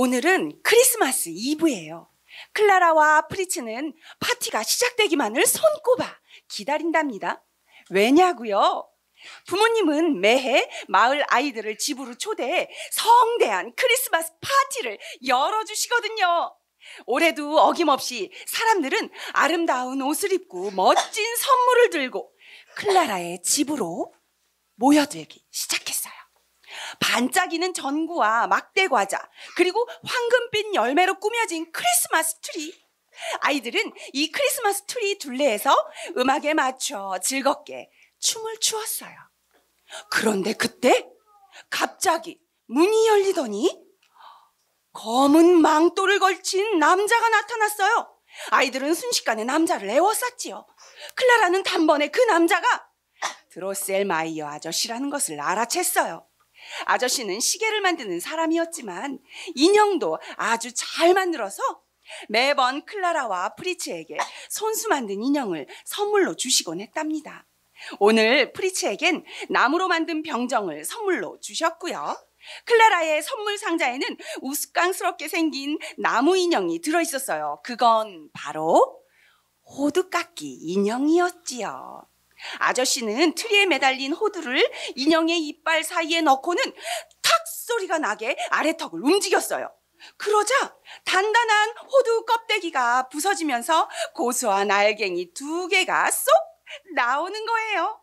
오늘은 크리스마스 이브예요. 클라라와 프리츠는 파티가 시작되기만을 손꼽아 기다린답니다. 왜냐고요? 부모님은 매해 마을 아이들을 집으로 초대해 성대한 크리스마스 파티를 열어주시거든요. 올해도 어김없이 사람들은 아름다운 옷을 입고 멋진 선물을 들고 클라라의 집으로 모여들기 시작했어요. 반짝이는 전구와 막대 과자, 그리고 황금빛 열매로 꾸며진 크리스마스 트리. 아이들은 이 크리스마스 트리 둘레에서 음악에 맞춰 즐겁게 춤을 추었어요. 그런데 그때 갑자기 문이 열리더니 검은 망토를 걸친 남자가 나타났어요. 아이들은 순식간에 남자를 에워쌌지요. 클라라는 단번에 그 남자가 드로셀마이어 아저씨라는 것을 알아챘어요. 아저씨는 시계를 만드는 사람이었지만 인형도 아주 잘 만들어서 매번 클라라와 프리츠에게 손수 만든 인형을 선물로 주시곤 했답니다. 오늘 프리츠에겐 나무로 만든 병정을 선물로 주셨고요. 클라라의 선물 상자에는 우스꽝스럽게 생긴 나무 인형이 들어 있었어요. 그건 바로 호두깎이 인형이었지요. 아저씨는 트리에 매달린 호두를 인형의 이빨 사이에 넣고는 탁 소리가 나게 아래 턱을 움직였어요. 그러자 단단한 호두 껍데기가 부서지면서 고소한 알갱이 두 개가 쏙 나오는 거예요.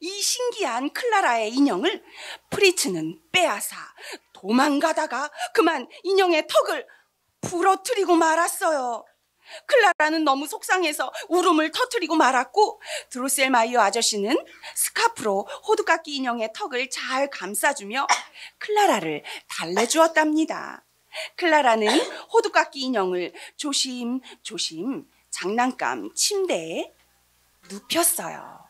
이 신기한 클라라의 인형을 프리츠는 빼앗아 도망가다가 그만 인형의 턱을 부러뜨리고 말았어요. 클라라는 너무 속상해서 울음을 터트리고 말았고 드로셀 마이어 아저씨는 스카프로 호두깎이 인형의 턱을 잘 감싸주며 클라라를 달래주었답니다. 클라라는 호두깎이 인형을 조심조심 장난감 침대에 눕혔어요.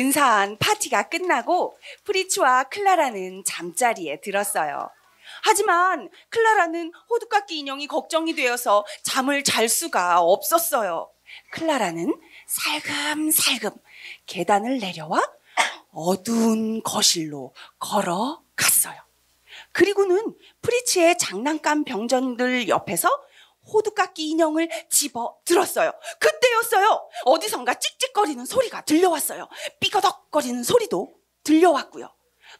근사한 파티가 끝나고 프리츠와 클라라는 잠자리에 들었어요. 하지만 클라라는 호두깎이 인형이 걱정이 되어서 잠을 잘 수가 없었어요. 클라라는 살금살금 계단을 내려와 어두운 거실로 걸어갔어요. 그리고는 프리츠의 장난감 병정들 옆에서 호두깎이 인형을 집어 들었어요. 그때였어요. 어디선가 찍찍거리는 소리가 들려왔어요. 삐거덕거리는 소리도 들려왔고요.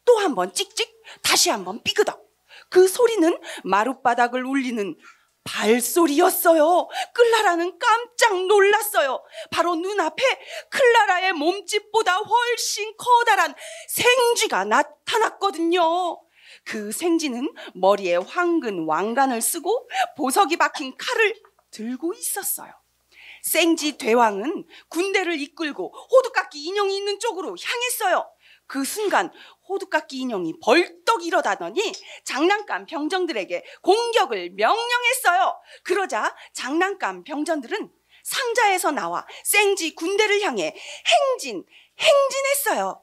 또 한 번 찍찍, 다시 한 번 삐그덕. 그 소리는 마룻바닥을 울리는 발소리였어요. 클라라는 깜짝 놀랐어요. 바로 눈앞에 클라라의 몸집보다 훨씬 커다란 생쥐가 나타났거든요. 그 생쥐는 머리에 황근 왕관을 쓰고 보석이 박힌 칼을 들고 있었어요. 생쥐 대왕은 군대를 이끌고 호두깎이 인형이 있는 쪽으로 향했어요. 그 순간 호두깎이 인형이 벌떡 일어나더니 장난감 병정들에게 공격을 명령했어요. 그러자 장난감 병정들은 상자에서 나와 생쥐 군대를 향해 행진, 행진했어요.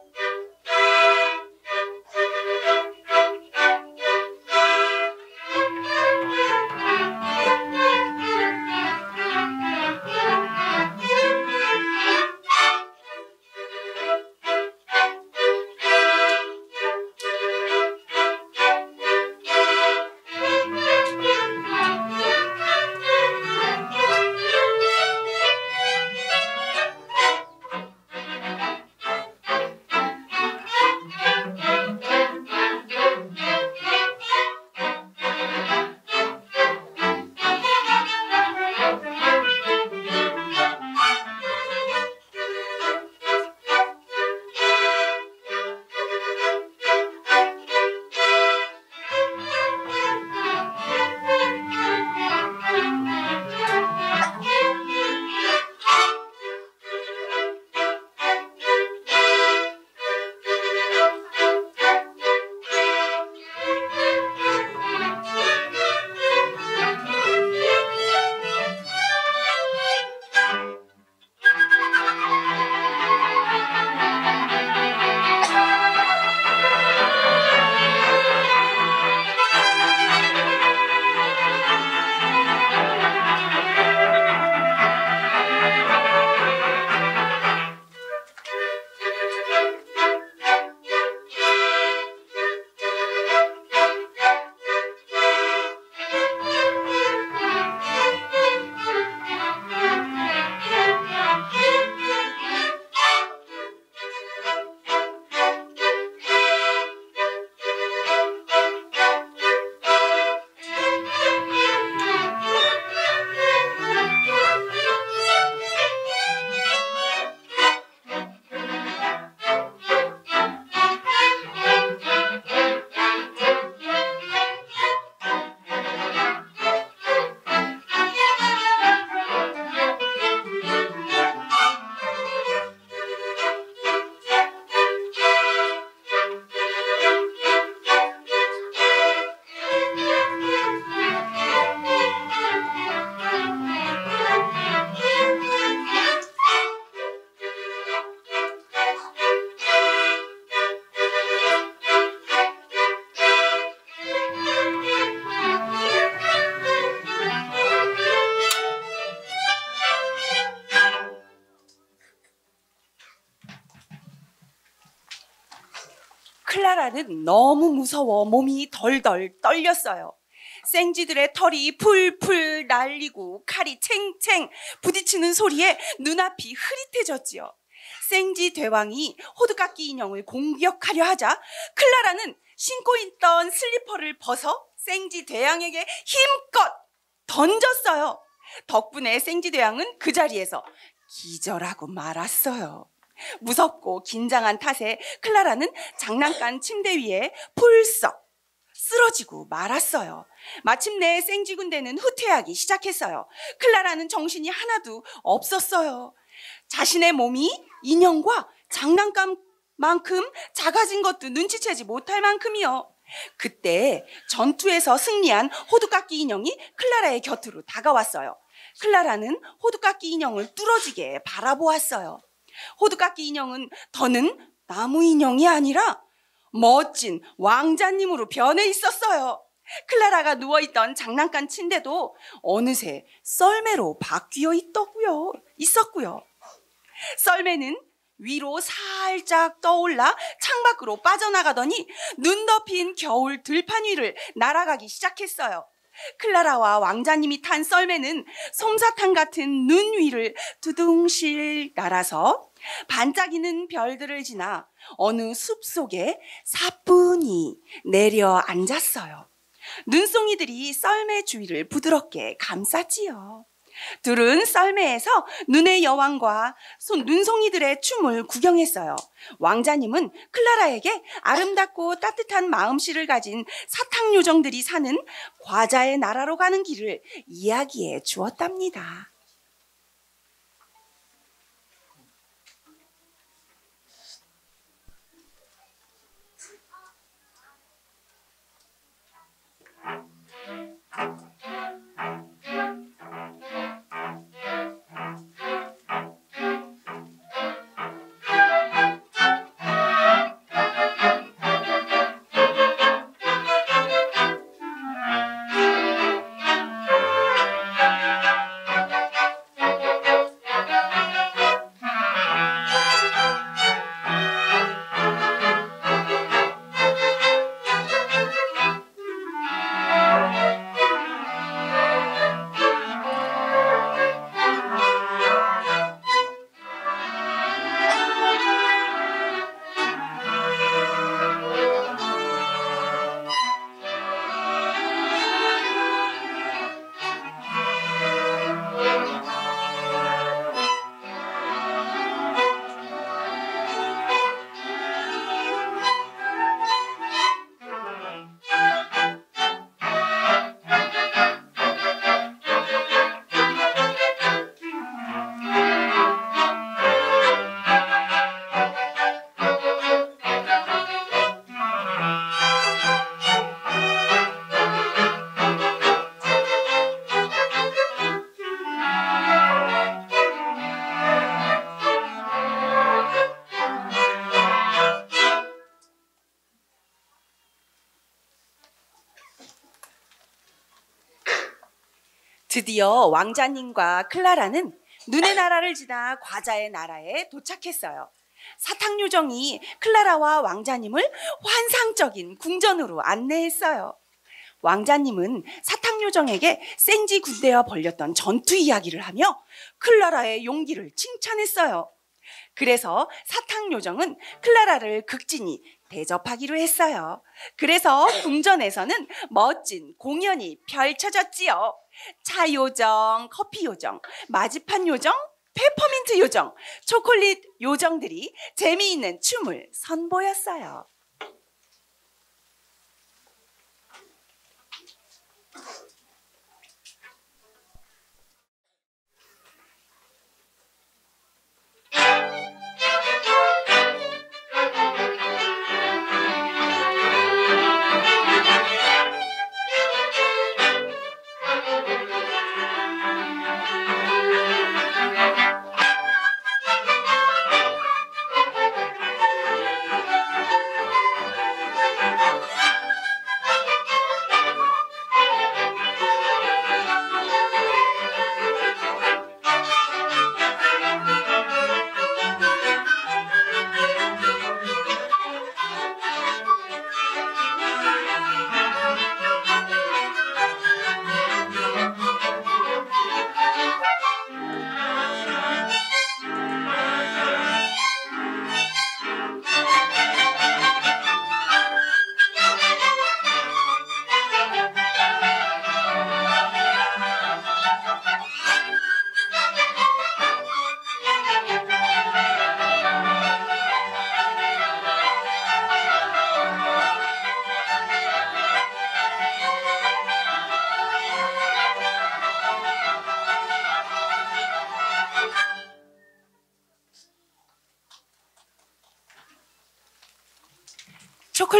클라라는 너무 무서워 몸이 덜덜 떨렸어요. 생쥐들의 털이 풀풀 날리고 칼이 챙챙 부딪히는 소리에 눈앞이 흐릿해졌지요. 생쥐 대왕이 호두깎이 인형을 공격하려 하자 클라라는 신고 있던 슬리퍼를 벗어 생쥐 대왕에게 힘껏 던졌어요. 덕분에 생쥐 대왕은 그 자리에서 기절하고 말았어요. 무섭고 긴장한 탓에 클라라는 장난감 침대 위에 풀썩 쓰러지고 말았어요. 마침내 생쥐군대는 후퇴하기 시작했어요. 클라라는 정신이 하나도 없었어요. 자신의 몸이 인형과 장난감만큼 작아진 것도 눈치채지 못할 만큼이요. 그때 전투에서 승리한 호두깎이 인형이 클라라의 곁으로 다가왔어요. 클라라는 호두깎이 인형을 뚫어지게 바라보았어요. 호두깎이 인형은 더는 나무 인형이 아니라 멋진 왕자님으로 변해 있었어요. 클라라가 누워있던 장난감 침대도 어느새 썰매로 바뀌어 있더고요. 있었고요. 썰매는 위로 살짝 떠올라 창밖으로 빠져나가더니 눈 덮인 겨울 들판 위를 날아가기 시작했어요. 클라라와 왕자님이 탄 썰매는 솜사탕 같은 눈 위를 두둥실 날아서 반짝이는 별들을 지나 어느 숲 속에 사뿐히 내려 앉았어요. 눈송이들이 썰매 주위를 부드럽게 감쌌지요. 둘은 썰매에서 눈의 여왕과 손 눈송이들의 춤을 구경했어요. 왕자님은 클라라에게 아름답고 따뜻한 마음씨를 가진 사탕 요정들이 사는 과자의 나라로 가는 길을 이야기해 주었답니다. 드디어 왕자님과 클라라는 눈의 나라를 지나 과자의 나라에 도착했어요. 사탕 요정이 클라라와 왕자님을 환상적인 궁전으로 안내했어요. 왕자님은 사탕 요정에게 생지 군대와 벌렸던 전투 이야기를 하며 클라라의 용기를 칭찬했어요. 그래서 사탕 요정은 클라라를 극진히 대접하기로 했어요. 그래서 궁전에서는 멋진 공연이 펼쳐졌지요. 차 요정, 커피 요정, 마지판 요정, 페퍼민트 요정, 초콜릿 요정들이 재미있는 춤을 선보였어요.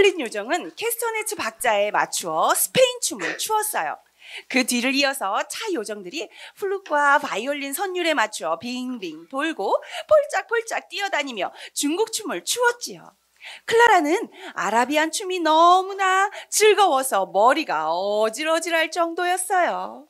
초콜릿 요정은 캐스터네츠 박자에 맞추어 스페인 춤을 추었어요. 그 뒤를 이어서 차 요정들이 플룻과 바이올린 선율에 맞추어 빙빙 돌고 폴짝폴짝 뛰어다니며 중국 춤을 추었지요. 클라라는 아라비안 춤이 너무나 즐거워서 머리가 어질어질할 정도였어요.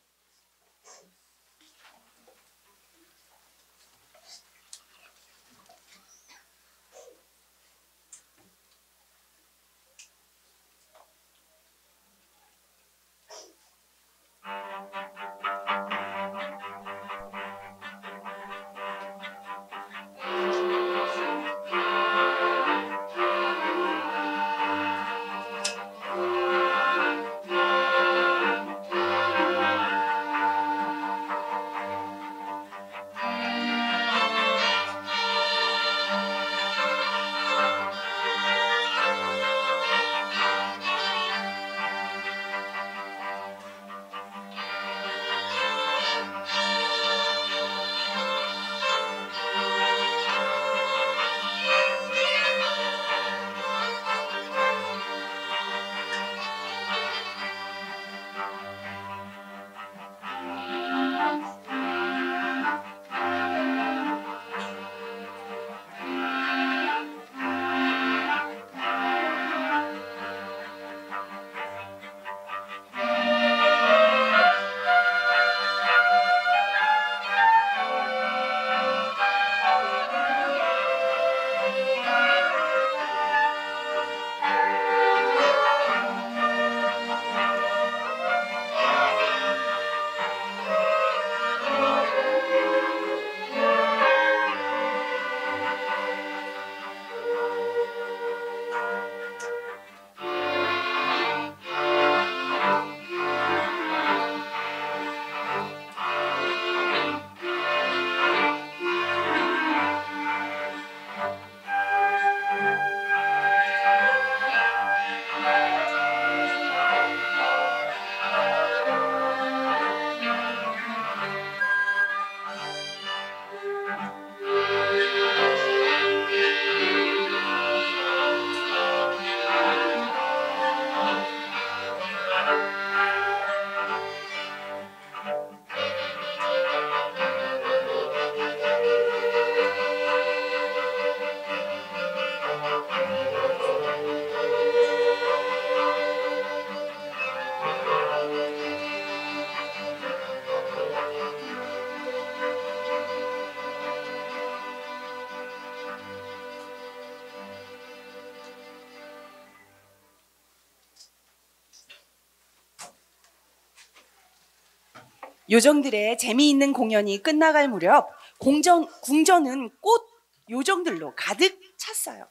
요정들의 재미있는 공연이 끝나갈 무렵 공전, 궁전은 꽃 요정들로 가득 찼어요.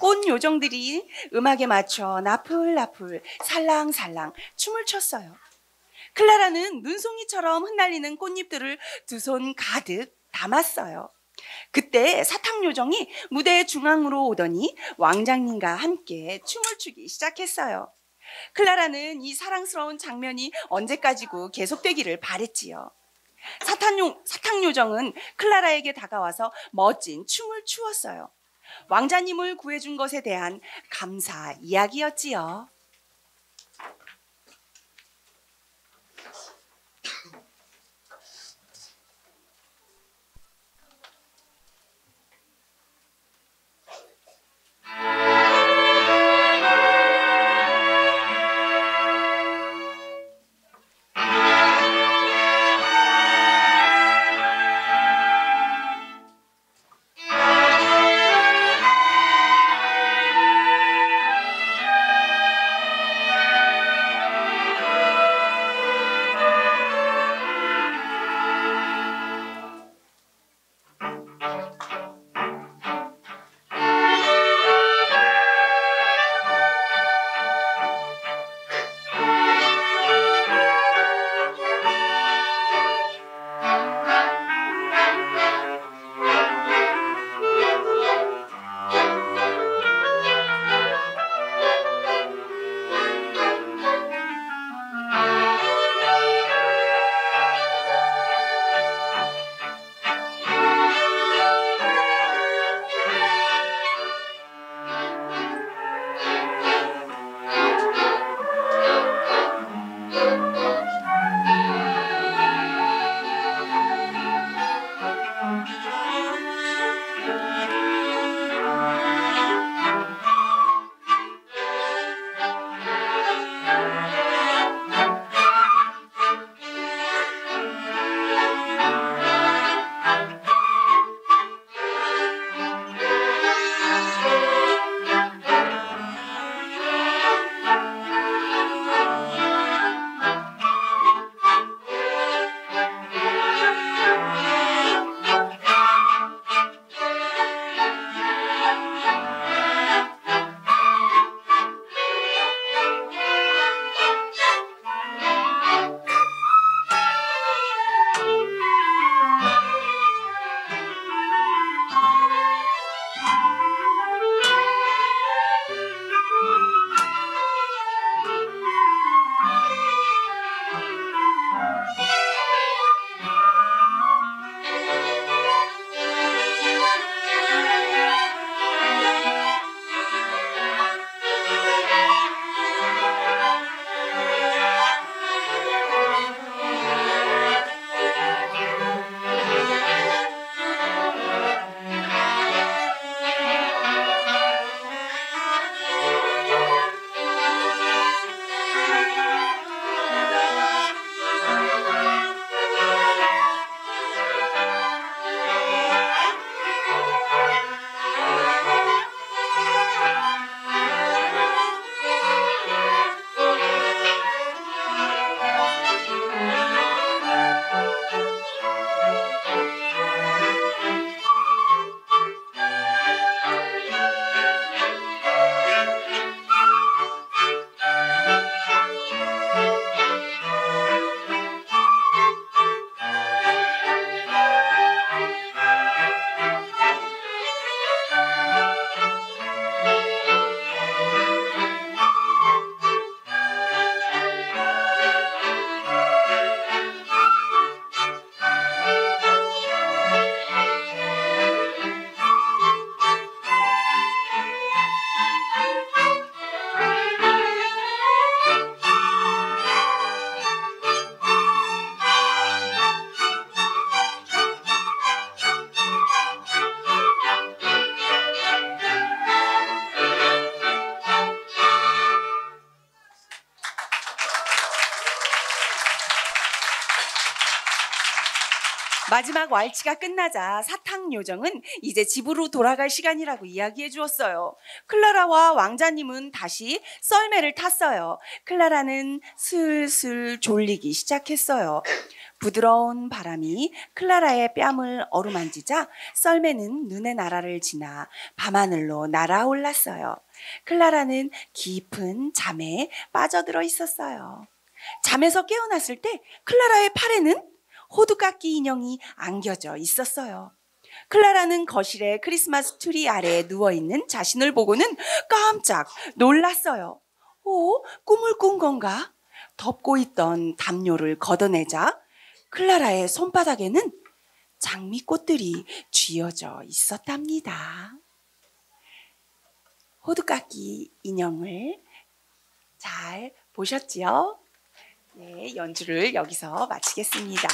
꽃 요정들이 음악에 맞춰 나풀나풀 살랑살랑 춤을 췄어요. 클라라는 눈송이처럼 흩날리는 꽃잎들을 두 손 가득 담았어요. 그때 사탕 요정이 무대 중앙으로 오더니 왕장님과 함께 춤을 추기 시작했어요. 클라라는 이 사랑스러운 장면이 언제까지고 계속되기를 바랬지요. 사탕요, 사탕 요정은 클라라에게 다가와서 멋진 춤을 추었어요. 왕자님을 구해준 것에 대한 감사 이야기였지요. 마지막 왈츠가 끝나자 사탕 요정은 이제 집으로 돌아갈 시간이라고 이야기해 주었어요. 클라라와 왕자님은 다시 썰매를 탔어요. 클라라는 슬슬 졸리기 시작했어요. 부드러운 바람이 클라라의 뺨을 어루만지자 썰매는 눈의 나라를 지나 밤하늘로 날아올랐어요. 클라라는 깊은 잠에 빠져들어 있었어요. 잠에서 깨어났을 때 클라라의 팔에는 호두깎이 인형이 안겨져 있었어요. 클라라는 거실에 크리스마스 트리 아래에 누워있는 자신을 보고는 깜짝 놀랐어요. 오, 꿈을 꾼 건가? 덮고 있던 담요를 걷어내자 클라라의 손바닥에는 장미꽃들이 쥐어져 있었답니다. 호두깎이 인형을 잘 보셨지요? 네, 연주를 여기서 마치겠습니다.